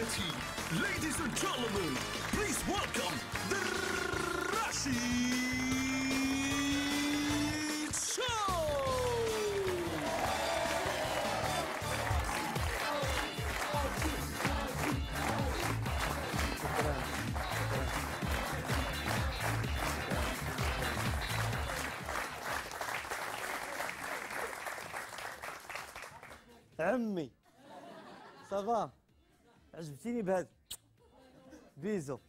سادتي ladies and gentlemen please welcome the Rashid Show عمي صافا عجبتيني بهذا. بيزو.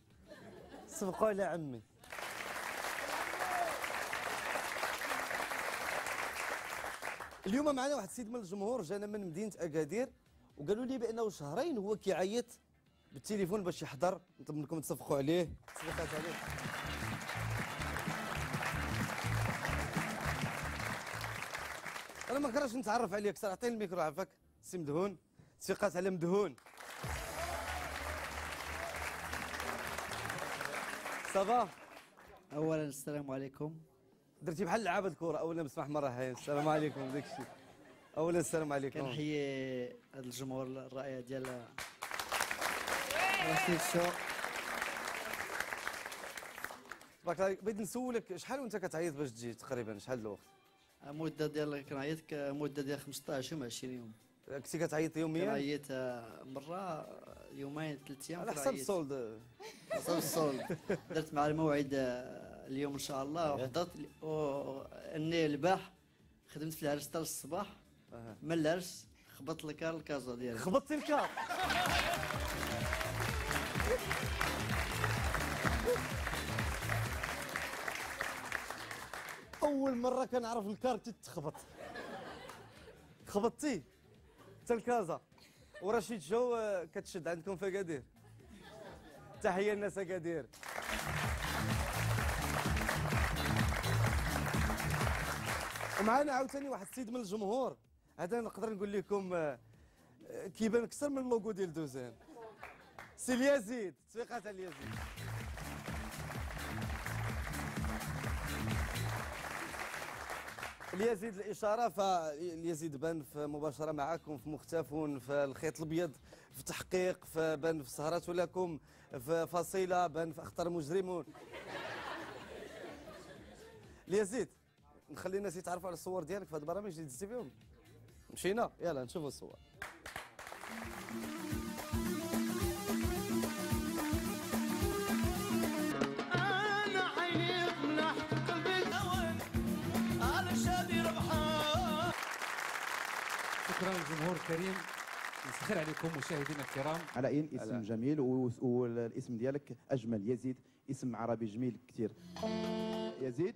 صفقوا على عمي اليوم معنا واحد السيد من الجمهور جانا من مدينة أكادير وقالوا لي بأنه شهرين هو كيعيط بالتليفون باش يحضر. نطلب منكم تصفقوا عليه. تصفيقات عليه. أنا ما كرهتش نتعرف عليك صراحة عطيني الميكرو عافاك. سي مدهون. تصفيقات على مدهون. ça va اولا السلام عليكم. درتي بحال لعابة الكره اولا بسمح مرة هاي. السلام عليكم داك الشيء. اولا السلام عليكم. كنحيي هذا الجمهور الرائع ديال رشيد شو. تبارك الله. بغيت نسولك شحال وأنت كتعيط باش تجي تقريبا؟ شحال الوقت؟ مده ديال كنعيط مده ديال 15 يوم 20 يوم. كنتي كتعيط يوميا؟ كنعيط آه، مرة. يومين ثلاث أيام على حساب كنعيط. السولد حسب الصولد. درت مع الموعد آه، اليوم إن شاء الله. وحضرت و- أني الباح خدمت في العرس حتى الصباح. من العرس خبطت الكار الكازا ديالي. خبطتي الكار. أول مرة كنعرف الكارت تتخبط. خبطتي. حتى الكازا. ورشيد شو آه، كتشد عندكم في اكادير تحية لناس اكادير ومعنا عاوتاني واحد السيد من الجمهور. هذا نقدر نقول لكم آه، آه، كيبان أكثر من le logo ديال دوزيم سي اليزيد تصفيقات على اليزيد. اليزيد الإشارة فاليزيد بان في مباشرة معكم في مختفون في الخيط الأبيض في تحقيق في بان في سهرات لكم في فصيلة بان في أخطر مجرمون. اليزيد نخلي الناس يتعرفوا على الصور ديالك في هذه البرامج اللي دزتي فيهم. مشينا؟ يلا نشوفوا الصور. الكريم مساء الخير عليكم مشاهدينا الكرام. علاء اسم جميل و- والاسم ديالك أجمل. يزيد اسم عربي جميل كثير يزيد؟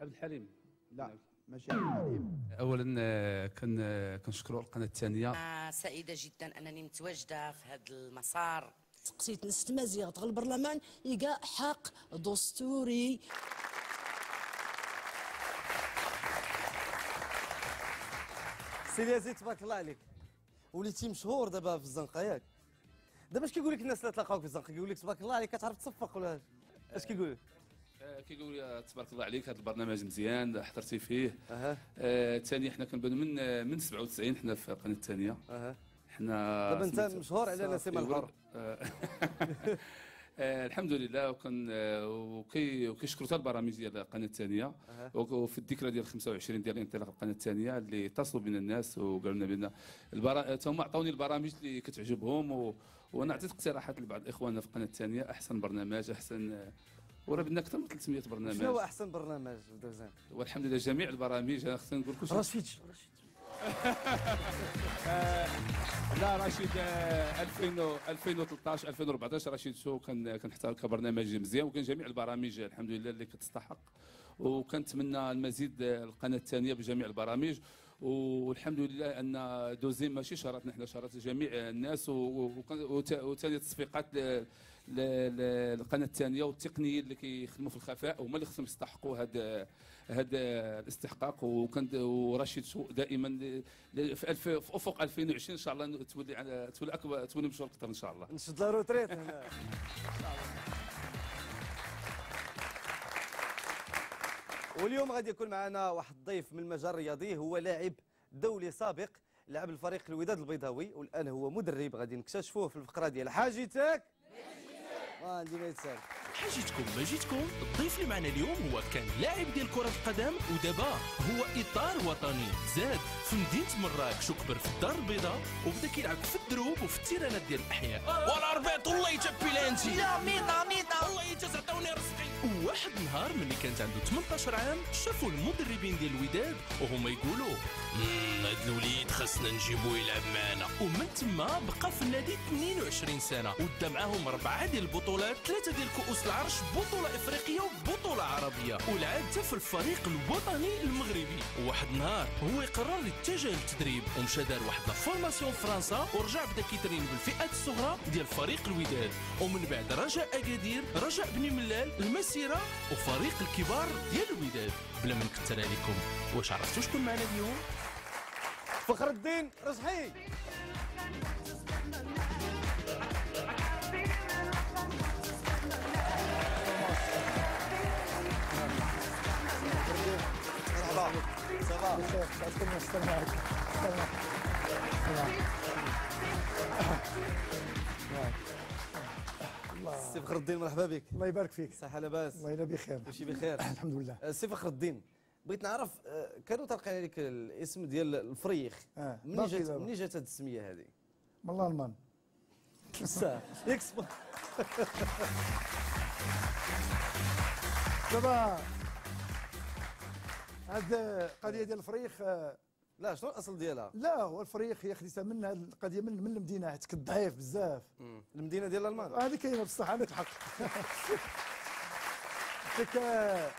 عبد الحليم. لا ماشي عبد الحليم. اولا آه، كن آه، كنشكروا القناة الثانية. أنا سعيدة جدا أنني متواجدة في هذا المسار. تقسيت نست مزيغ تغل البرلمان يلقى حق دستوري. سي اليزيد تبارك الله عليك. وليتي مشهور دابا في الزنقة ياك. دابا اش كيقول لك الناس اللي تلاقاوك في الزنقة؟ كيقول لك تبارك الله عليك كتعرف تصفق ولا اش كيقول لك؟ آه، كيقول لي تبارك الله عليك هذا البرنامج مزيان حضرتي فيه. أها. آه، ثاني حنا كنبانو من آه، من 97 حنا في القناة الثانية. أها. حنا دابا انت مشهور على نسيم الحر. آه، الحمد لله. وكان آه، وكي وكيشكروا حتى البرامج ديال القناة الثانية. وفي الذكرى ديال 25 ديال انطلاق القناة الثانية اللي اتصلوا بنا الناس وقالوا لنا بأن البرا... هما عطاوني البرامج اللي كتعجبهم. و... وأنا عطيت اقتراحات لبعض إخواننا في القناة الثانية. أحسن برنامج أحسن آه، وراه بدنا أكثر من 300 برنامج. شنو هو أحسن برنامج في دوزان والحمد لله جميع البرامج. أنا خصني نقول كلشي رشيد. رشيد. لا رشيد آه، 2000 و- 2013 2014 رشيد شو كان كنحتار كبرنامج مزيان وكان جميع البرامج الحمد لله اللي كتستحق. وكنتمنى المزيد آه، القناة الثانية بجميع البرامج. والحمد لله أن دوزيم ماشي شهرتنا إحنا شهرت جميع الناس وثاني تصفيقات للقناه الثانية والتقنيين اللي كيخدموا في الخفاء هما اللي خصهم يستحقوا هذا هذا الاستحقاق وكان ورشيد دائما في, الف في افق 2020 إن شاء الله تولي على تولي اكبر تولي مشهور أكثر إن شاء الله. نشد la retraite. هنا واليوم غادي يكون معنا واحد الضيف من المجال الرياضي هو لاعب دولي سابق لعب الفريق الوداد البيضاوي والآن هو مدرب غادي نكتشفوه في الفقرة ديال حاجتك. ما يتسال. حاجتكم ما جيتكم؟ الضيف اللي معنا اليوم هو كان لاعب ديال كرة القدم ودابا هو إطار وطني. زاد. في مدينة مراكش وكبر في الدار البيضاء وبدا كيلعب في الدروب وفي التيرانات ديال الأحياء. والأربيط والله يجاب بيلانتي يا ميطا ميطا والله يجاز عطاوني رزقي. وواحد النهار ملي كانت عنده 18 عام شافوا المدربين ديال الوداد وهما يقولوا "مم، هاد الوليد خاصنا نجيبوه يلعب معنا. ومن تما بقى في النادي 22 سنة ودّا معاهم أربعة ديال البطولات ثلاثة ديال كؤوس العرش بطولة إفريقية وبطولة عربية ولعب حتى في الفريق الوطني المغربي. وواحد النهار هو يقرر يتجه للتدريب ومشى دار واحد la formation في فرنسا ورجع بدا كيترين بالفئات الصغرى ديال فريق الوداد. ومن بعد رجع أكادير رجع بني ملال المسيرة وفريق الكبار ديال الوداد. بلا ما نكثر عليكم واش عرفتوا شكون معنا اليوم؟ فخر الدين رجحي سي فخر الدين مرحبا بك. الله يبارك فيك. صحة لاباس. الله يلا بخير. كلشي بخير. الحمد لله. آه، سي فخر الدين بغيت نعرف آه، كانوا طرقين عليك الاسم ديال الفريخ. آه منين جات. منين جات هذه السمية هذه من الألمان. بصح ياك دابا هاد القضية ديال الفريخ آه، لا شنو الأصل ديالها؟ لا هو الفريخ هي خديتها من القضية من من المدينة حيت كنت ضعيف بزاف المدينة ديال الالمان هذه كاينة بصح عندك الحق ديك آه،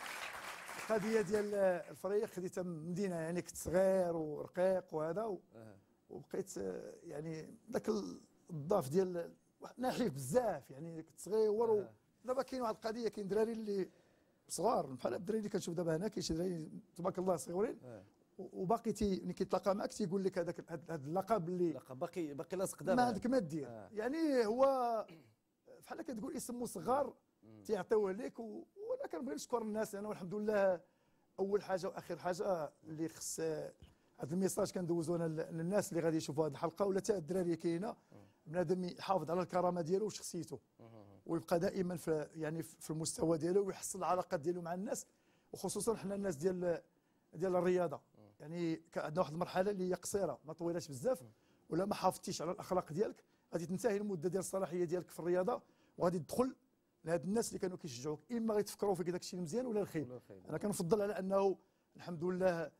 القضية ديال آه، الفريخ خديتها من المدينة يعني كنت صغير ورقيق وهذا و-. وبقيت آه، يعني ذاك الضاف ديال نحيف بزاف يعني كنت صغير. دابا كاين واحد القضية كاين دراري اللي صغار. بحال الدراري اللي كنشوف دابا هنا كاين شي دراري تبارك الله صغيورين آه. وباقي تي ملي كيتلاقى معك تيقول لك هذاك هذا اللقب اللي باقي باقي لاصق ما دابا عندك ما دير. آه. يعني هو بحال كتقول اسم مصغر تيعطيوه لك وأنا كنبغي نشكر الناس أنا والحمد لله أول حاجة وآخر حاجة اللي خص هذا الميساج كندوزو أنا لل- للناس اللي غادي يشوفوا هذه الحلقة ولا حتى الدراري كاينة. بنادم يحافظ على الكرامة ديالو وشخصيته. ويبقى دائما في يعني في المستوى ديالو ويحسن العلاقات ديالو مع الناس وخصوصا حنا الناس ديال ديال الرياضة. يعني عندنا واحد المرحلة اللي هي قصيرة ما طويلاش بزاف ولا ما حافظتيش على الأخلاق ديالك غادي تنتهي المدة ديال الصلاحية ديالك في الرياضة وغادي تدخل لهاد الناس اللي كانوا كيشجعوك. إما غيتفكروا فيك داك الشيء المزيان ولا الخيب أنا كنفضل على أنه الحمد لله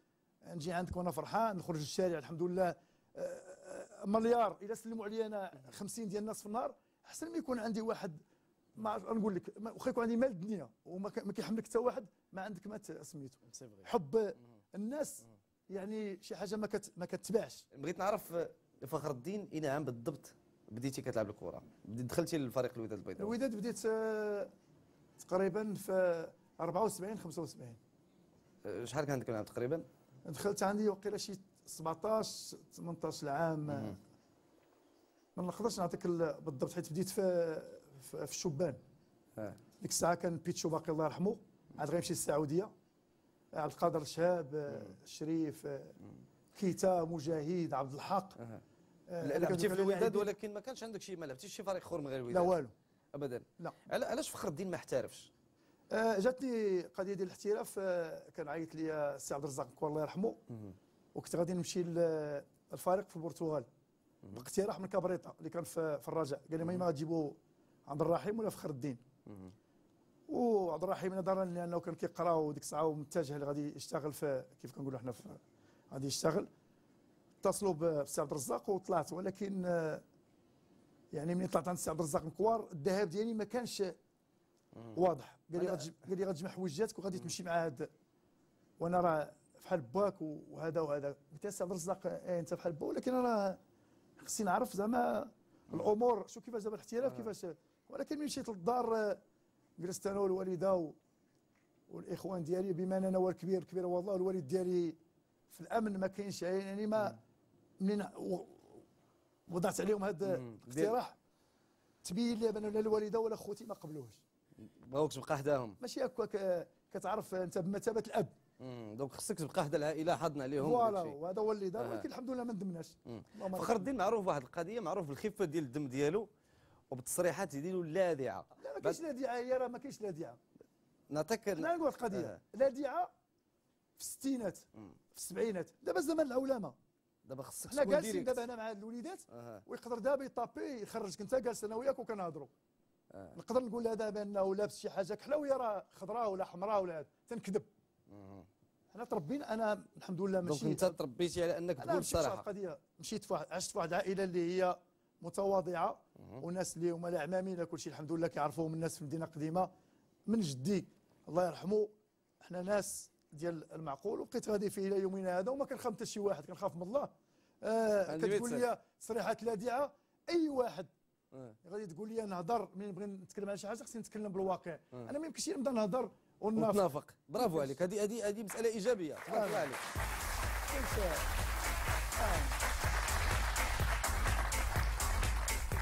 نجي عندك وأنا فرحان نخرج للشارع الحمد لله آه، آه، مليار الا سلموا عليا أنا 50 ديال الناس في النهار أحسن ما يكون عندي واحد ما عرف- نقول لك واخا يكون عندي مال الدنيا وما كيحملك حتى واحد ما عندك ما سميتو. حب الناس يعني شي حاجة ما كت ما كتباعش بغيت نعرف فخر الدين اين عام بالضبط بديتي كتلعب الكره بديت دخلتي للفريق الوداد البيضاوي. الوداد بديت آه، تقريبا في 74 75 آه، شحال كان عندك العام تقريبا؟ دخلت عندي وقيله شي 17 18 عام ما نقدرش نعطيك ال- بالضبط حيت بديت في في, الشبان. ديك الساعة كان بيتشو باقي الله يرحمه. عاد غيمشي السعوديه عبد القادر شهاب آه، الشريف آه، كيتا مجاهد عبد الحق. آه، لعبتي في الوداد. ولكن ما كانش عندك شي ما لعبتيش شي فريق اخر من غير الوداد لا والو. ابدا. لا. علا- علاش فخر الدين ما احترفش؟ آه، جاتني قضية ديال الاحتراف آه، كان عيط لي السي عبد الرزاق الله يرحمه. وكنت غادي نمشي للفريق في البرتغال. باقتراح من كابريطا اللي كان في, الرجاء قال لي ما غتجيبوا عبد الرحيم ولا فخر الدين؟ وعبد الرحيم نظرا لأنه كان كيقرأ وديك الساعة ومتجه اللي غادي يشتغل في كيف كنقولوا إحنا في غادي يشتغل. اتصلوا بالسي عبد الرزاق وطلعت ولكن آه، يعني ملي طلعت عند السي عبد الرزاق مكوار الذهاب ديالي ما كانش واضح. قال لي قال لي غتجمع حويجاتك وغادي تمشي مع هاد وأنا راه بحال باك وهذا وهذا. قلت له السي عبد الرزاق إيه أنت بحال با ولكن أنا خصني نعرف زعما الأمور. شو كيفاش دابا الاحتراف كيفاش ولكن ملي مشيت للدار آه، جلست أنا والوالده والإخوان ديالي بما ان أنا هو الكبير والله الوالد ديالي في الأمن ما كاينش يعني ما منين وضعت عليهم هذا. الاقتراح. تبين لي بأن لا الوالدة ولا خوتي ما قبلوهش. بغاوك تبقى حداهم. ماشي هكاك آه، كتعرف أنت بمثابة الأب. donc خصك تبقى حدا العائله حاضن عليهم voilà. وهذا هو اللي دار آه. ولكن الحمد لله ما ندمناش. فخر الدين معروف بواحد القضية معروف بالخفه ديال الدم ديالو وبالتصريحات ديالو اللاذعه لا ما كاينش لا دعايه هي راه ما كاينش لا دعايه نعطيك أنا نقول القضية. آه. لا دعايه في الستينات في السبعينات. دابا زمان العولمة. دابا خصك حنا جالسين. دابا هنا مع الوليدات أها. ويقدر دابا يطابي يخرجك أنت جالس أنا وياك وكنهضروا. آه. نقدر نقول لها دابا انه لابس شي حاجة كحلاويه راه خضراء ولا حمراء ولا هذا تنكذب. حنا تربينا أنا الحمد لله دونك ماشي أنت تربيتي على أنك تقول مشيت الصراحه القضية. مشيت في واحد عشت في واحد العائله اللي هي متواضعة وناس اللي هما لا عمامي لا كلشي الحمد لله كيعرفوهم الناس في المدينة القديمه من جدي الله يرحمه إحنا ناس ديال المعقول وبقيت غادي فيه إلى يومنا هذا وما كنخاف حتى شي واحد كنخاف من الله. آه كتقول لي تصريحات لاذعه أي واحد. آه. غادي تقول لي نهضر ملي نبغي نتكلم على شي حاجة خصني نتكلم بالواقع. آه. أنا ما يمكنش نبدا نهضر وتنافق برافو عليك. هذه هذه هذه مسألة إيجابية. تبارك الله عليك.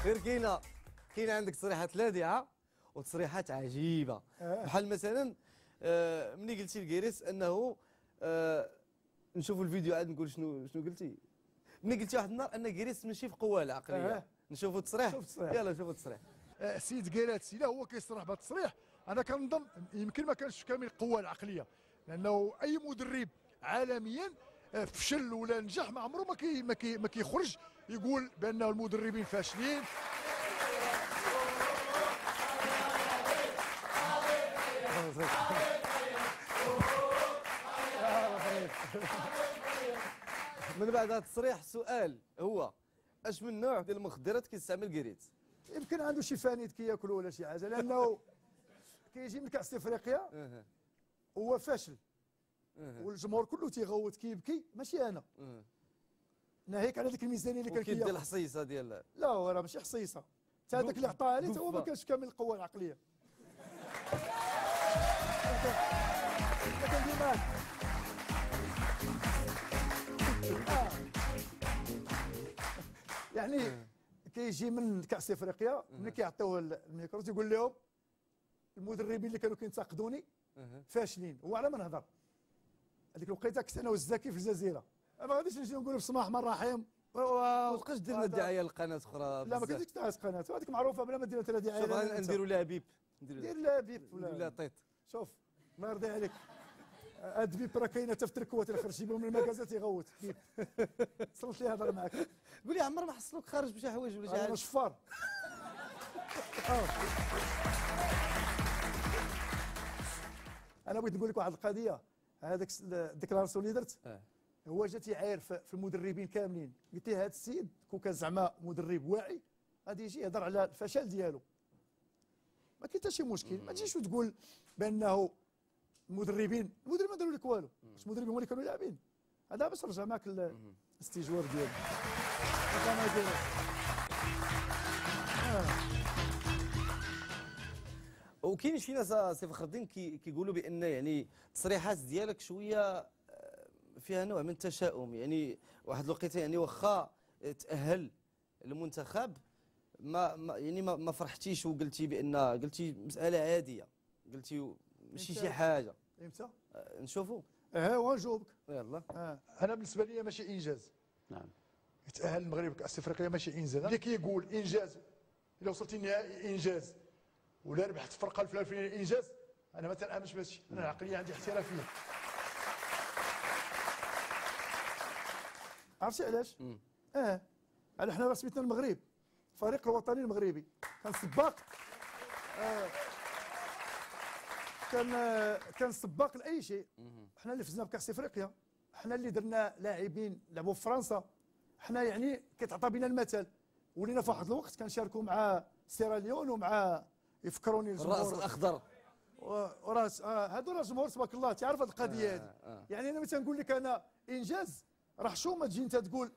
غير كاينة كاينة عندك تصريحات لاذعه وتصريحات عجيبة آه. بحال مثلا آه، ملي قلتي لكيريس أنه آه، نشوفوا الفيديو عاد نقول شنو شنو قلتي ملي قلتي واحد النهار أن كيريس ماشي في قوة العقلية. نشوفوا التصريح. يلا نشوفوا التصريح السيد كيراتسي لا هو كيصرح بهذا التصريح أنا كنظن يمكن ما كانش كامل القوه العقلية لأنه أي مدرب عالميا فشل ولا نجح ما عمره ما كي ما, كي ما كيخرج يقول بأن المدربين فاشلين. من بعد هذا التصريح السؤال هو أش من نوع ديال المخدرات كيستعمل كيريت يمكن عنده شي فانيد كياكل ولا شي حاجة لأنه كيجي من كأس إفريقيا هو فاشل. والجمهور كله تيغوت كيبكي ماشي أنا. ناهيك على ديك الميزانية اللي كان وكيدي كياخذ الحصيصة ديال لا هو راه ماشي حصيصة حتى هذاك اللي عطاها لي هو ما. كانش كامل القوه العقلية. يعني كيجي من كأس إفريقيا ملي كيعطيوه الميكرو تيقول لهم المدربين اللي كانوا كينتقدوني. فاشلين هو على ما نهضر هذيك الوقيتة كنت أنا والزكي في الجزيرة ما غاديش نجي نقول بسم الله الرحمن الرحيم دير لنا دعايه لقناة أخرى لا ما. كنتش تعس قناه هذيك معروفة بلا ما دير لها دعاية شوف لا. نديروا لها بيب. نديروا دير لها بيب. ولا طيط. شوف الله يرضي عليك. هاد بيب راه كاينة حتى في تريكوات اللي خرج بهم من المكازات يغوت. بيب. صلت لي هضر معاك. قول لي عمر ما حصلوك خارج بشي حوايج ولا شي؟ أنا حاجة شفار آه. أنا بغيت نقول لك واحد القضية. هذاك ال déclaration اللي درت آه. هو جات يعاير في المدربين كاملين. قلت له هذا السيد كون كان زعما مدرب واعي غادي يجي يهضر على الفشل ديالو. ما كاين حتى شي مشكل. ما تجيش وتقول بأنه المدربين المدربين ما داروا لك والو. واش المدربين هما اللي كانوا لاعبين. هذا باش رجع معك ال- الاستجواب ما يدير. وكاين شي ناس آه، سي فخر الدين كي- كيقولوا بأن يعني التصريحات ديالك شوية آه، فيها نوع من التشاؤم يعني واحد الوقيته يعني واخا تأهل المنتخب ما, ما يعني ما, ما فرحتيش وقلتي بأن قلتي مسألة عادية قلتي ماشي شي؟ حاجة. إمتى؟ آه، نشوفوا آه ونجاوبك يلا. آه. أنا بالنسبة لي ماشي إنجاز. نعم. يتاهل المغرب كأس أفريقيا ماشي إنجاز. اللي كيقول إنجاز إلا وصلتي النهائي إنجاز. ولا ربحت فرقة الفلانيه إنجاز أنا ما تنامنش بهادشي أنا العقلية عندي احترافيه عرفتي علاش؟ آه. على حنا راه سميتنا المغرب. الفريق الوطني المغربي. كان سباق. آه. كان آه كان سباق لأي شيء. حنا اللي فزنا بكأس إفريقيا. حنا اللي درنا لاعبين لعبوا في فرنسا. حنا يعني كيتعطى بنا المثل. ولينا في واحد الوقت كنشاركوا مع سيراليون ومع يفكروني الرأس الجمهور الأخضر. و- وراس آه هادو راه جمهور تبارك الله. تعرف هاد القضية هادي؟ آه. يعني أنا ملي تنقول لك أنا إنجاز. راه شو ما تجي انت تقول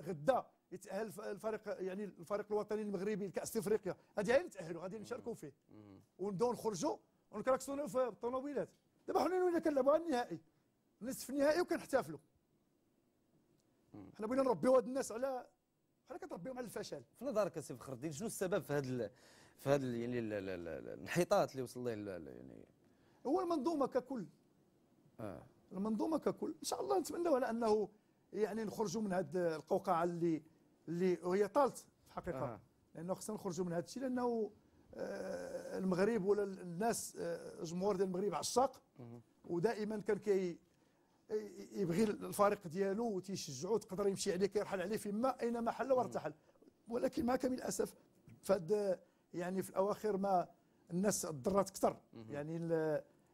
غدا يتأهل الف- الفريق يعني الفريق الوطني المغربي لكأس إفريقيا. غادي غير نتأهلوا غادي نشاركوا فيه. ونبداو نخرجوا ونكراكسونيو في الطوموبيلات. دابا حنا ولا كنلعبوا؟ النهائي. نصف النهائي وكنحتفلوا. حنا بغينا نربيو هاد الناس على حنا كنربيوهم على الفشل. في نظرك سي فخر الدين شنو السبب في هذا في هذا يعني ال- ال- ال- الانحطاط اللي وصل ال- يعني؟ هو المنظومة ككل. آه. المنظومة ككل. إن شاء الله نتمنوا على أنه يعني نخرجوا من هذه القوقعة اللي اللي وهي طالت في الحقيقة. أها. لأنه خصنا نخرجوا من هذا الشيء لأنه آه، المغرب ولا الناس آه، الجمهور ديال المغرب عشاق. ودائما كان كي يبغي الفريق ديالو وتيشجعو تقدر يمشي عليه كيرحل عليه فيما اينما حل وارتحل. ولكن مع كامل الأسف فهاد يعني في الأواخر ما الناس تضرات أكثر. يعني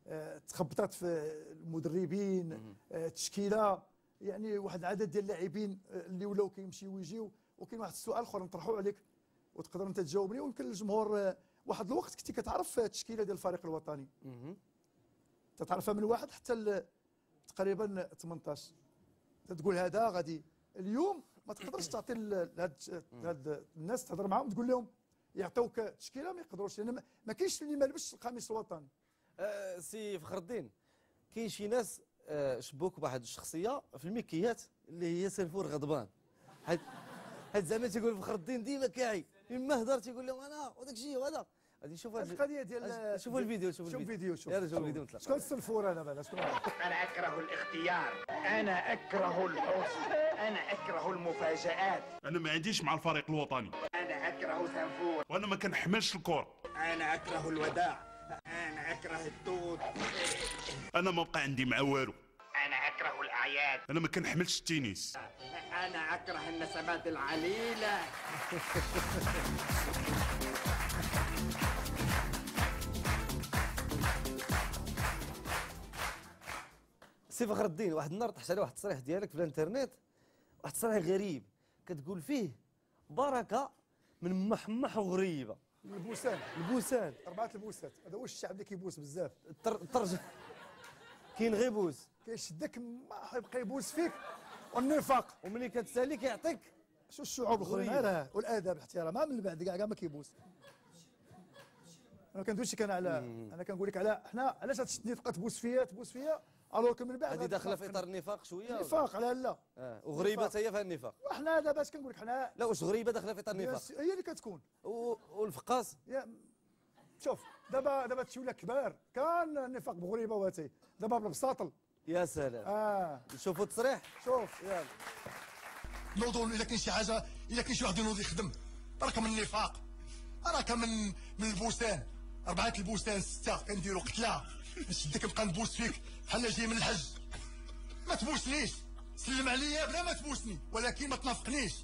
آه، تخبطات في المدربين آه، التشكيله يعني واحد العدد ديال اللاعبين آه، اللي ولاو كيمشيو ويجيو. وكاين واحد السؤال اخر نطرحوه عليك وتقدر انت تجاوبني ويمكن الجمهور آه، واحد الوقت كنتي كتعرف التشكيلة ديال الفريق الوطني. تتعرفها من واحد حتى تقريبا 18 تقول هذا غادي. اليوم ما تقدرش تعطي لهاد الناس تهضر معاهم تقول لهم يعطيوك تشكيلة ما يقدروش. لأن ما- كاينش اللي ما لبسش القميص الوطني. آه، سي فخر الدين كاين شي ناس شبوك بواحد الشخصية في الميكيات اللي هي سنفور غضبان حيت حيت زعما تيقول فخر الدين ديما كاعي. إما هضر تيقول لهم أنا وداك الشيء وهذا غادي نشوف هاد القضية ديال شوفوا الفيديو شوفوا شوف الفيديو. شوف. يلا شوف الفيديو نطلع. شكون السنفور أنا بعدا شكون؟ هو؟ أنا أكره الاختيار. أنا أكره الحزن أنا أكره المفاجآت. أنا ما عنديش مع الفريق الوطني. أنا أكره سنفور. وأنا ما كنحملش الكور أنا أكره الوداع. أنا أكره التوت. أنا ما بقى عندي مع والو. أنا أكره الأعياد. أنا ما كنحملش التنس أنا أكره النسمات العليلة. سي فخر الدين واحد النهار طحت على واحد التصريح ديالك في الانترنت واحد التصريح غريب كتقول فيه بركة من محمح وغريبة. البوسان. البوسان. أربعة البوسات. هذا هو الشعب اللي كيبوس بزاف؟ الترجمه كاين غير بوس. كيشدك ما يبقى يبوس فيك. والنفاق. وملي كتسالي كيعطيك. شو الشعوب الآخرين. غير والآداب الاحترام. ما من بعد كاع ما كيبوس. أنا كندويش كان على أنا كنقول لك على حنا علاش تشدني تبقى تبوس فيا؟ تبوس فيا الوغ من بعد هذه داخلة في إطار النفاق شوية؟ النفاق لا لا. آه. وغريبة نفاق. هي فيها النفاق. وحنا دابا اش كنقول لك حنا لا واش غريبة داخلة في إطار النفاق؟ هي اللي كتكون. و- والفقاس؟ شوف دابا دابا تشي ولا كبار. كان النفاق بغريبة واتي. دابا بالبساطل. يا سلام. آه. نشوفوا التصريح شوف. يلا. نوضوا الا كاين شي حاجة الا كاين شي واحد ينوض يخدم. راك من النفاق. راك من من البوسان أربعة البوسان ستة كنديروا قتلة. نشدك نبقى نبوس فيك بحال جاي من الحج. ما تبوسنيش. سلم عليا بلا ما تبوسني ولكن ما تنافقنيش.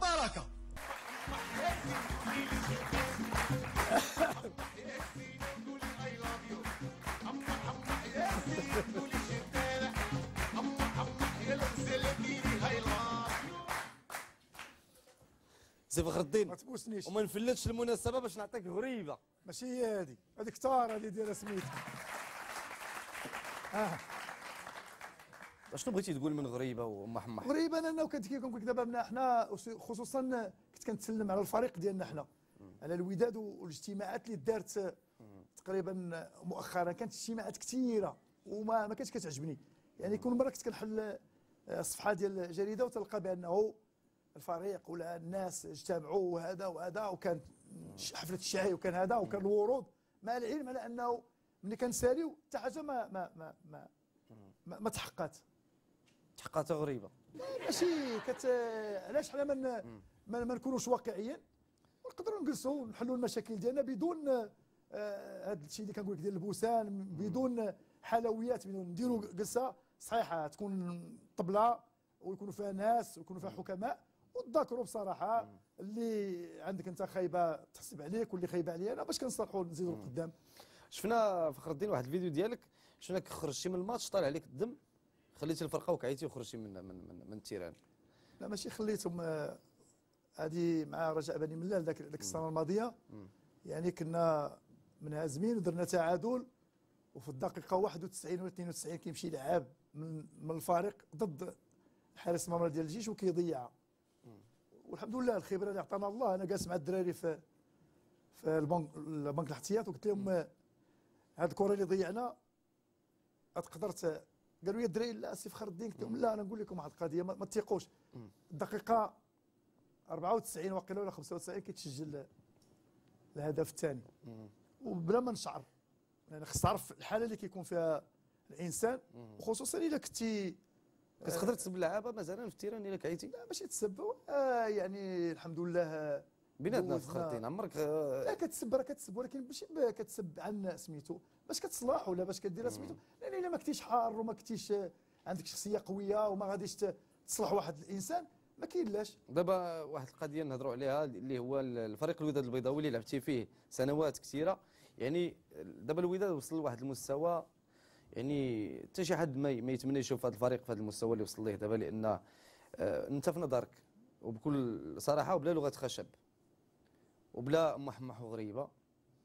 بركه سي فخر الدين ما تبوسنيش. وما نفلتش المناسبة باش نعطيك غريبة. ماشي هي هذه هذه كتار هذه ديال سميتها شنو بغيتي تقول من غريبة ومحمح غريبة انه كنت كنقول لك دابا من حنا خصوصا كنت كنتسلم على الفريق ديالنا حنا على الوداد والاجتماعات اللي دارت تقريبا مؤخرا كانت اجتماعات كثيرة وما ما كانتش كتعجبني. يعني كل مرة كنت كنحل آه، صفحه ديال الجريده وتلقى بأنه الفريق ولا الناس اجتمعوا وهذا وهذا وكان حفلة الشاي وكان هذا وكان الورود مع العلم على أنه ملي كنساليو حتى حاجة ما ما ما ما, ما, ما تحققات تحققاتها غريبة. ماشي كت علاش حنا من ما, ما نكونوش واقعيين؟ ونقدروا نجلسوا ونحلوا المشاكل ديالنا بدون آه، هذا الشيء اللي كنقول لك ديال البوسان بدون حلويات بدون نديروا جلسة صحيحة تكون طبلة ويكونوا فيها ناس ويكونوا فيها حكماء. وتذاكروا بصراحة اللي عندك أنت خايبة تحسب عليك واللي خايبة عليا أنا باش كنصلحوا نزيدوا لقدام. شفنا فخر الدين واحد الفيديو ديالك شفنا خرجتي من الماتش طالع عليك الدم خليتي الفرقة وكعيتي وخرجتي من من من, من التيران. لا ماشي خليتهم آه، هذه مع رجاء بني ملال ذاك السنة الماضية. يعني كنا منهزمين ودرنا تعادل وفي الدقيقة 91 ولا 92 كيمشي لاعب من من الفريق ضد حارس المرمى ديال الجيش وكيضيعها والحمد لله الخبرة اللي عطانا الله. أنا جالس مع الدراري في في البنك البنك الاحتياط وقلت لهم هاد الكرة اللي ضيعنا تقدر قالوا لي الدراري لا سي فخر الدين قلت لهم لا أنا نقول لكم واحد القضية ما تثيقوش الدقيقة 94 وقيله ولا 95 كيتسجل الهدف الثاني. وبلا ما نشعر يعني تعرف الحالة اللي كيكون فيها الإنسان وخصوصا إلا كنتي كتقدر تسب اللعابة مثلا في التيران إلا كعيتي. لا ماشي تسب آه يعني الحمد لله بيناتنا فخرتين عمرك آه، لا كتسب راه كتسب ولكن ماشي كتسب عن سميتو. باش كتصلح ولا باش كدير سميتو؟ لأن الا ما كنتيش حار وما كنتيش آه، عندك شخصية قوية وما غاديش تصلح واحد الإنسان. ما كاين لاش. دابا واحد القضية نهضروا عليها اللي هو الفريق الوداد البيضاوي اللي لعبتي فيه سنوات كثيرة. يعني دابا الوداد وصل لواحد المستوى يعني حتى شي حد ما ما يتمنى يشوف هذا الفريق في هذا المستوى اللي وصل ليه دابا لأن آه، انت في نظرك وبكل صراحة وبلا لغة خشب. وبلا محمح وغريبة.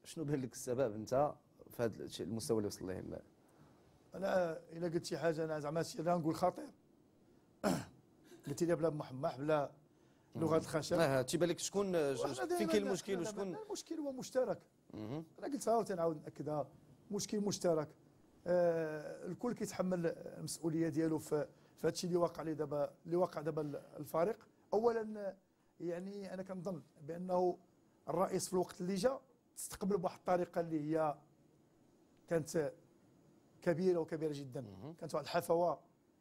شنو بان لك السبب انت في هذا المستوى اللي وصل ليه أنا إلا قلت شي حاجة أنا زعما أنا نقول خطير. قلت لي بلا محمح بلا لغة الخشب. آه تيبان لك شكون فين كاين المشكل لا، لا، وشكون؟ لا، المشكل هو مشترك. أنا قلتها وتنعاود نأكدها. مشكل مشترك. آه الكل كيتحمل المسؤولية ديالو في في هذا الشيء اللي واقع لي دابا اللي واقع دابا الفريق. اولا يعني أنا كنظن بأنه الرئيس في الوقت اللي جا استقبل بواحد الطريقة اللي هي كانت كبيرة وكبيرة جدا. كانت واحد الحفوة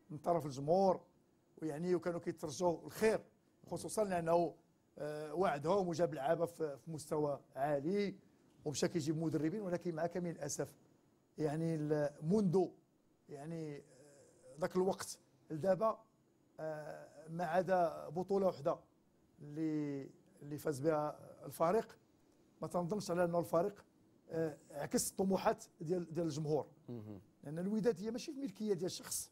من طرف الجمهور ويعني وكانوا كيترجوا الخير خصوصا لأنه آه، وعدهم وجاب لعابة في مستوى عالي ومشى كيجيب مدربين ولكن مع كامل الأسف يعني منذ يعني آه، ذاك الوقت لدابا آه، ما عدا بطولة واحدة اللي اللي فاز بها الفريق. ما تنظنش على انه الفريق آه، عكس الطموحات ديال ديال الجمهور. لأن الوداد هي ماشي في ملكية ديال شخص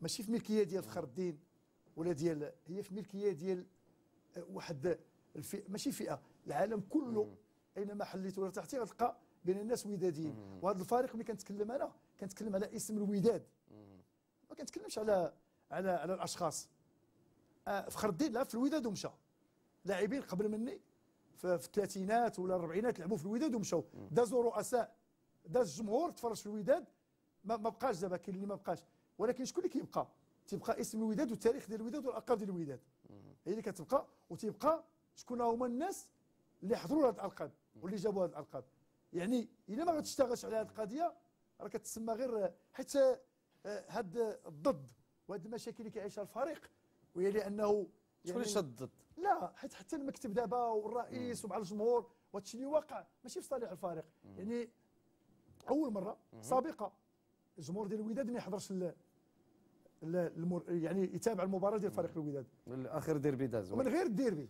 ماشي في ملكية ديال فخر الدين ولا ديال هي في ملكية ديال آه، واحد الفئه ماشي فئة. العالم كله أينما حليت ولا تحتي غتلقى بين الناس وداديين وهذا الفريق ملي كنتكلم أنا كنتكلم على اسم الوداد. ما كنتكلمش على على على الأشخاص. آه، فخر الدين لعب في الوداد ومشى. لاعبين قبل مني. في الثلاثينات ولا الاربعينات لعبوا في الوداد ومشاو. دازوا رؤساء داز الجمهور تفرج في الوداد. ما, بقاش دابا كاين اللي ما بقاش. ولكن شكون اللي كيبقى؟ تيبقى اسم الوداد والتاريخ ديال الوداد والألقاب ديال الوداد. هي اللي كتبقى وتيبقى شكون هما الناس اللي حضروا هذه الألقاب واللي جابوا هذه الألقاب. يعني إلا ما غتشتغلش على هذه القضية راه كتسمى غير حيت آه، هاد الضد وهاد المشاكل اللي كيعيشها الفريق. وهي لأنه شكون اللي شاد الضد؟ لا حيت حتى المكتب دابا والرئيس ومع الجمهور وهادشي اللي واقع ماشي في صالح الفريق يعني أول مرة سابقة الجمهور ديال الوداد ما يحضرش ال- ال- المر... يعني يتابع المباراة ديال فريق الوداد. آخر ديربي داز. ومن غير الديربي.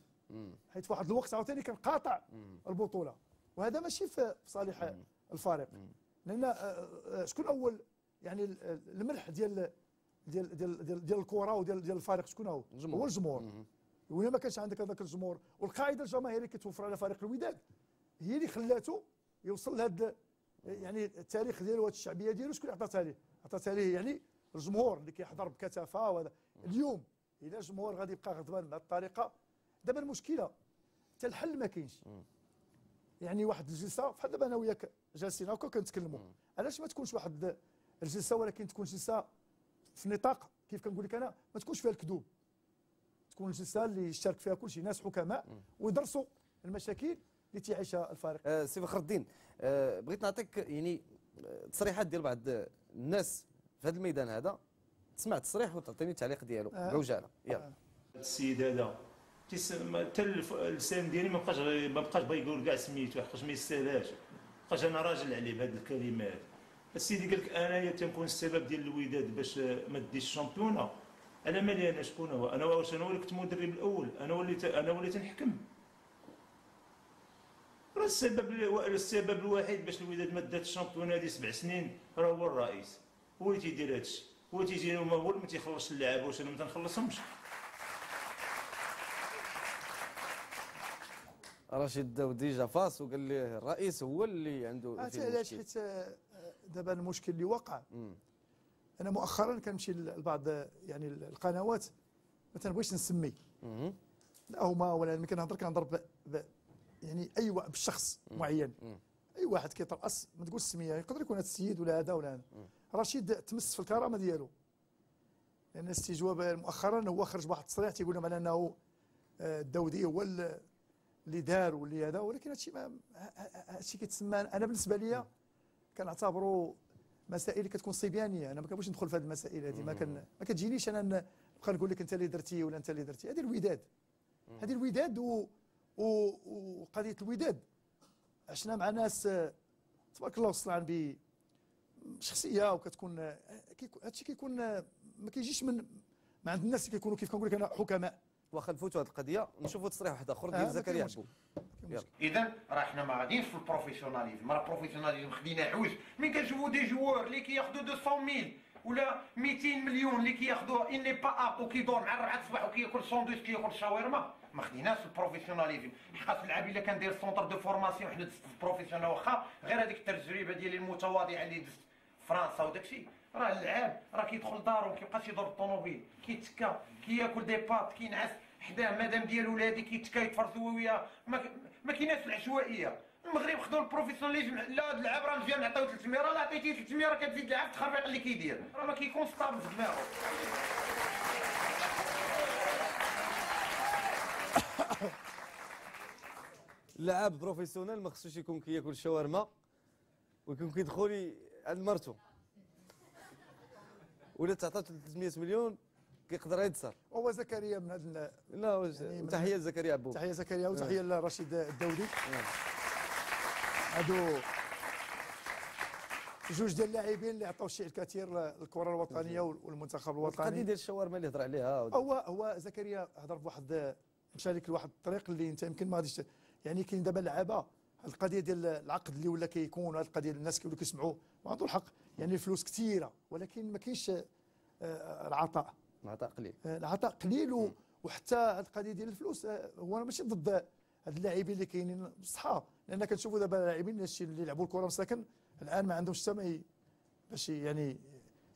حيت واحد الوقت عاوتاني كان قاطع البطولة. وهذا ماشي في صالح الفريق لأن آه، آه، شكون أول؟ يعني ال- ال- الملح ديال ديال ديال ديال, ديال الكره وديال ديال الفريق شكون هو؟ الجمهور. هو الجمهور وإلا ما كانش عندك هذاك الجمهور والقاعدة الجماهيريه كتوفر على فريق الوداد. هي اللي خلاته يوصل لهذا يعني التاريخ ديالو وهاد الشعبية ديالو شكون اللي عطاتها ليه؟ عطاتها ليه؟ يعني الجمهور اللي كيحضر بكثافة وهذا. اليوم إذا الجمهور غادي يبقى غضبان بهذه الطريقة دابا المشكلة حتى الحل ما كاينش. يعني واحد الجلسة بحال دابا أنا وياك جالسين هكا كنتكلموا. علاش ما تكونش واحد الجلسة ولكن تكون جلسة في نطاق كيف كنقول لك أنا ما تكونش فيها الكذوب؟ تكون الجلسه اللي يشارك فيها كل شيء ناس حكماء ويدرسوا المشاكل اللي تيعيشها الفريق. آه، سي فخر الدين آه، بغيت نعطيك يعني آه، تصريحات ديال بعض الناس في هذا الميدان هذا. تسمع التصريح وتعطيني التعليق ديالو. آه. بعجاله يلا. السيد هذا حتى اللسان ديالي ما بقاش ما بقاش بغا يقول كاع سميتو حقاش ما يستاهلهاش. بقاش أنا راجل عليه بهذه الكلمات. السيدي قال لك انايا تنكون السبب ديال الوداد باش ما ديش الشامبيونا أنا مالي أنا شكون هو أنا واش أنا كنت مدرب الأول. أنا وليت أنا وليت نحكم. راه السبب السبب الوحيد باش الوداد ما دات الشامبيون هذه سبع سنين. راه هو الرئيس. هو اللي تيدير هادشي هو اللي تيجي هو هو اللي ما تيخلصش اللعابه واش أنا ما تنخلصهمش. رشيد داودي جا فاس وقال لي الرئيس هو اللي عنده علاش المشكل. حيت آه، دابا المشكل اللي وقع. مم. أنا مؤخرا كنمشي لبعض يعني القنوات ما تنبغيش نسمي. لا هما ولا ملي كنهضر كنهضر يعني أي واحد بشخص معين. أي واحد كيترأس ما تقولش سميه يقدر يكون هذا السيد ولا هذا ولا هذا. رشيد تمس في الكرامة ديالو. لأن الاستجواب مؤخرا هو خرج بواحد التصريح تيقول لهم على أنه آه، الداودي هو ال- اللي دار واللي هذا ولكن هادشي ما هادشي كيتسمى أنا بالنسبة لي كنعتبره مسائل اللي كتكون صبيانية. أنا ما كنبغيش ندخل في هذه المسائل هذه ما كان ما كتجينيش أنا نبقى نقول لك أنت اللي درتي ولا أنت اللي درتي. هذه الوداد. هذه الوداد و... و... وقضية الوداد. عشنا مع ناس آه، تبارك الله وصلنا ب شخصية وكتكون آه، كيكون هادشي كيكون آه، ما كيجيش من ما عند الناس اللي كيكونوا كيف كنقول لك أنا حكماء. واخا نفوتوا هذه القضية نشوفوا تصريح واحد آخر آه، ديال ما زكريا اذا راه حنا ما غاديينش في ال professionnalisme. راه ال professionnalisme خدينا عوج. مين كنشوفوا des joueurs اللي كياخذوا 200 ولا 200 مليون اللي كياخذوا إن ني با أب وكيدور مع الربعه الصباح وكياكل ساندويتش كياكل شاورما. ما خديناش ال professionnalisme. حقاش اللعاب إلا كندير centre de formation حنا دزت في ال professionnel واخا غير هذيك التجربة ديالي المتواضعة اللي دزت فرنسا وداكشي راه اللعاب راه كيدخل دارو كيبقاش يدور الطوموبيل. كيتكا كياكل des pâtes كينعس. حداه مدام ديال ولادي كيتكا يتفرزوا وياه ما كايناش العشوائية. المغرب خدوا ال professionnalisme لا هاد اللعاب راه مزيان نعطيو 300 راه لا عطيتيه 300 راه كتزيد لعاب تخربيق اللي كيدير. راه ما كيكون stable في دماغه لاعب professionnel ما خصوش يكون كياكل شاورما ويكون كيدخل عند مرته. ولا تعطى 300 مليون كيقدر يتصر هو زكريا من هذا لا يعني تحية لزكريا عبو تحية زكريا وتحية لرشيد الدولي. هادو جوج ديال اللاعبين اللي عطاو الشيء الكثير للكرة الوطنية والمنتخب القضية الوطني ديال الشاورما اللي هضر عليها هو هو زكريا هضر بواحد مشى لك لواحد الطريق اللي أنت يمكن ما غاديش يعني كاين دابا لعابة. القضية ديال العقد اللي ولا كيكون هاد القضية الناس كيولوا كيسمعوا وعنده الحق يعني الفلوس كثيرة ولكن ما كاينش آه، العطاء. العطاء قليل. آه، العطاء قليل وحتى القضية ديال الفلوس آه، هو أنا ماشي ضد هاد اللاعبين اللي كاينين. بصحه لأن كنشوفوا دابا اللاعبين اللي لعبوا الكرة مساكن الآن ما عندهمش حتى باش يعني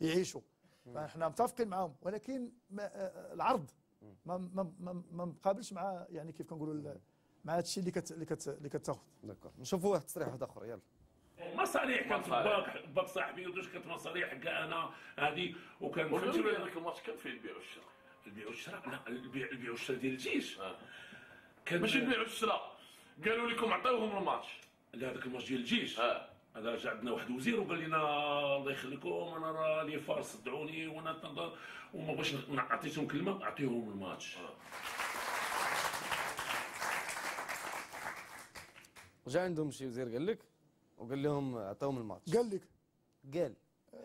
يعيشوا. فاحنا متفقين معاهم ولكن ما آه، العرض ما ما ما, ما مقابلش مع يعني كيف كنقولوا مع هذا الشيء اللي كت اللي كت اللي كتاخذ داكور. نشوفوا واحد التصريح واحد آخر. يلا. مصاريح كانت مصاريح. باك باك صاحبي ودوش كانت مصاريح كاع أنا هذه وكان فهمتي هذاك الماتش كان فيه البيع والشراء. البيع والشراء؟ لا البيع البيع والشراء ديال الجيش. كان ماشي البيع والشراء. قالوا لكم عطيوهم الماتش. لا هذاك الماتش ديال الجيش. هذا جا عندنا واحد وزير وقال لنا الله يخليكم أنا راه لي فارس صدعوني وأنا تنظر وما ن- عطيتهم كلمة أعطيهم الماتش. جا عندهم شي وزير قال لك؟ وقال لهم عطاهم الماتش. قال لك. قال.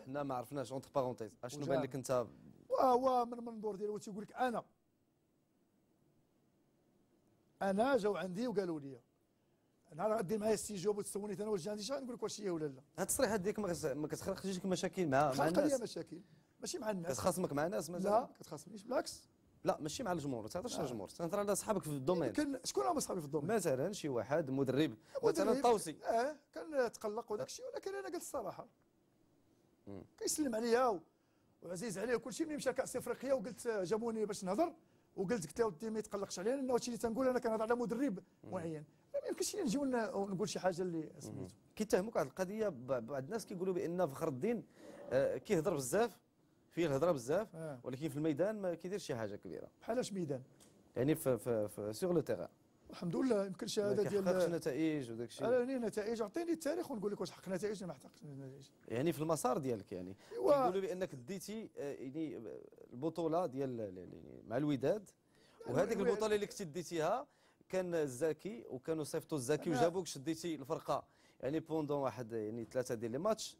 حنا ما عرفناش اونتر بارونتيز أشنو. بان لك أنت؟ وهو من المنظور ديالو تيقول لك؟ أنا. أنا جاو عندي وقالوا لي. نهار غدير معايا السيجوب وتسولني أنا واش عندي شي نقول لك واش هي ولا لا؟ هاد التصريحات ديالك ما كتخلقش لك مشاكل مع مع خلق لي الناس؟ مشاكل. ماشي مع الناس. كتخاصمك مع ناس مثلا؟ لا كتخاصمنيش بالعكس. لا ماشي مع الجمهور ما تهضرش آه. الجمهور تهضر على صحابك في ال domaine. يمكن شكون هما صحابي في ال domaine؟ مثلا شي واحد مدرب مثلا طوسي آه كان تقلق وداك الشيء ولكن أنا قلت الصراحة. كيسلم عليا وعزيز عليه وكل شيء ملي مشى كأس إفريقيا وقلت جابوني باش نهضر وقلت قلت له ودي ما يتقلقش عليا لأن هادشي اللي تنقول أنا كنهضر على مدرب معين. ما يمكنش لي نجيو ن- ونقول شي حاجة اللي سميتو. كيتهموك على القضية بعض الناس كيقولوا بأن فخر الدين آه، كيهضر بزاف. فيه الهضرة بزاف آه. ولكن في الميدان ما كيديرش شي حاجة كبيرة. بحال اش ميدان؟ يعني في في, في sur le terrain الحمد لله يمكن ما شهاده ديال نتائج وداك الشيء. أنا نتائج أعطيني التاريخ ونقول لك واش حقق نتائج ولا ما حققش نتائج. يعني في المسار ديالك يعني. كيقولوا بانك ديتي آه، يعني آه، البطولة ديال يعني مع الوداد. وهذيك. البطولة اللي كنتي ديتيها كان الزكي وكانوا صيفطوا الزكي أنا- وجابوك شديتي الفرقة. يعني pendant واحد يعني ثلاثة ديال les matchs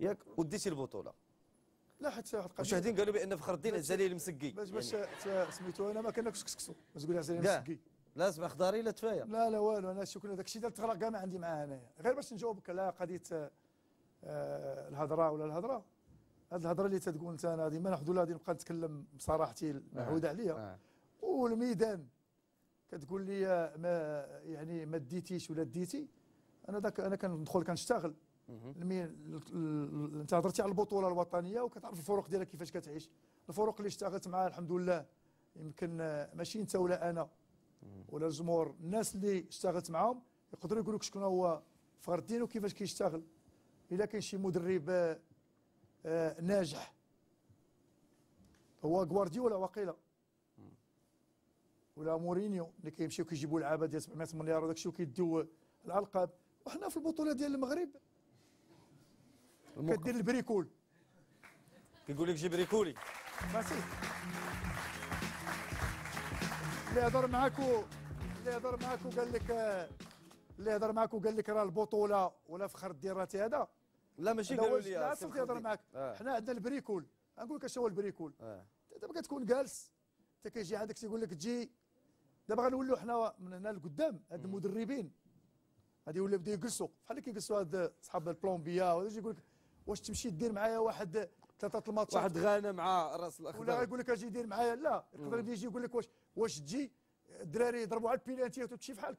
ياك وديتي البطولة. لا حتى واحد واش وحدين قالوا بأن فخر الدين عزالي المسقي باش باش يعني. سميتو أنا ما كناكش كسكسو. ما تقول لي كاع. مسكي لا سبع خضاري لا تفايه لا لا والو أنا شكون داك الشيء؟ ديال التغرق كاع ما عندي معاه انايا غير باش نجاوبك على قضية آه، آه، الهضرة ولا الهضرة. هاد الهضرة اللي تتقول أنت أنا ديما ناخذ ولا غادي نبقى نتكلم بصراحتي المعهوده عليا. آه. والميدان كتقول لي آه، ما يعني ما ديتيش ولا ديتي. أنا داك أنا كندخل كنشتغل. انت هضرتي على البطولة الوطنية وكتعرف الفروق ديالها كيفاش كتعيش. الفروق اللي اشتغلت معها الحمد لله يمكن ماشي انت ولا أنا ولا الجمهور الناس اللي اشتغلت معاهم يقدروا يقولوا لك شكون هو فخر الدين وكيفاش كيشتغل. إلا كاين شي مدرب آه، آه، ناجح. هو غوارديولا وقيله ولا مورينيو اللي كيمشيو كيجيبوا لعابة ديال 700 مليار وداك الشيء وكيديو الألقاب. وحنا في البطولة ديال المغرب كدير ال bricole كيقول لك جي bricoler. ماشي. اللي هضر معاك اللي هضر معاك وقال لك اللي هضر معاك وقال لك راه البطولة ولا فخر الدير راه هذا. لا ماشي قالوا لي لا يهضر فخر معاك. آه. حنا عندنا ال bricole. نقول لك شنو هو ال bricole؟ آه. دابا كتكون جالس انت كيجي عندك تيقول لك تجي. دابا غنولوا حنا من هنا لقدام هاد المدربين. غادي يولوا يبداو يجلسوا بحال اللي كيجلسوا هاد صحاب ال plombier ولا يجي يقول لك واش تمشي دير معايا واحد ثلاثة الماتشات؟ واحد غانا مع راس الأخضر. ولا غيقول لك أجي دير معايا؟ لا. يقدر يجي يقول لك واش واش تجي؟ الدراري يضربوا على البينالتيات وتمشي بحالك